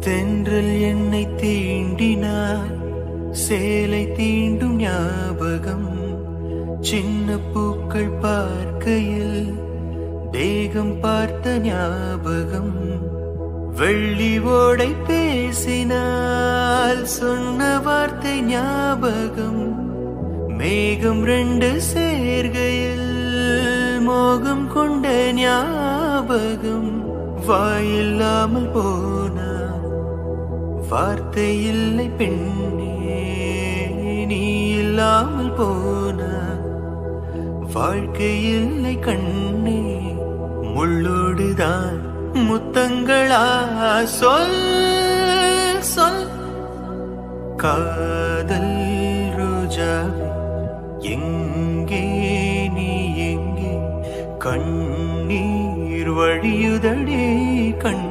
தென்றல் என்னை தீண்டினார் சேலை தீண்டும் ஞாபகம் சின்ன பூக்கள் பார்க்கையில் தேகம் பார்த்த ஞாபகம். வெள்ளி ஓடை பேசினால் சொன்ன வார்த்தை ஞாபகம். மேகம் ரெண்டு சேர்கையில் மோகம் கொண்ட ஞாபகம். வாயில்லாமல் போனார் வார்த்தை இல்லை பெண்ணே நீ இல்லாமல் போன வாழ்க்கை இல்லை கண்ணே முள்ளோடுதான் முத்தங்களா? சொல் சொல். காதல் ரோஜா எங்கே நீ எங்கே? கண்ணீர் வழியுதடே கண்